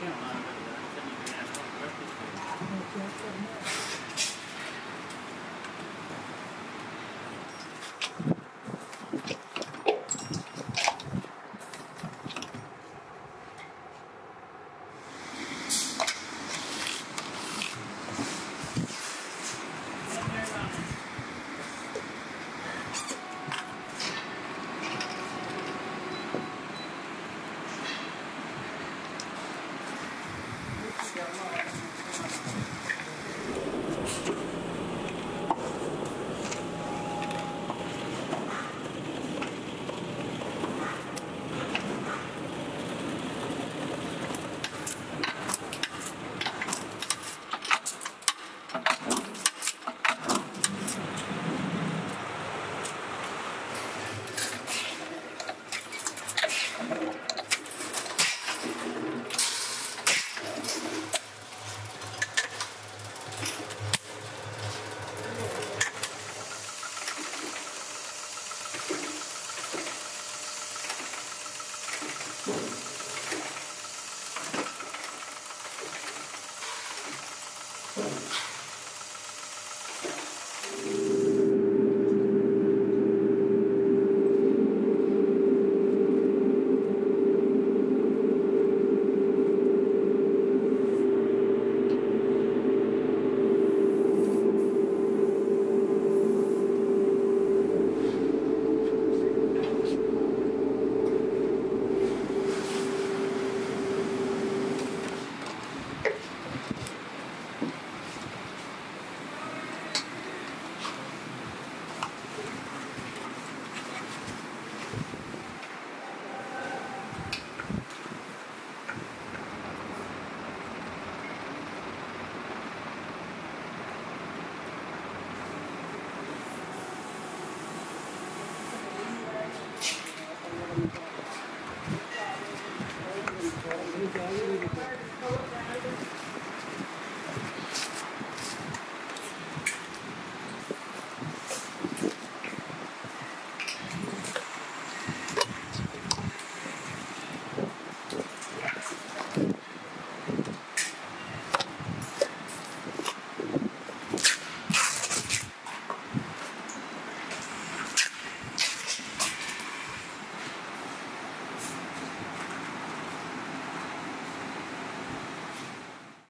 Yeah,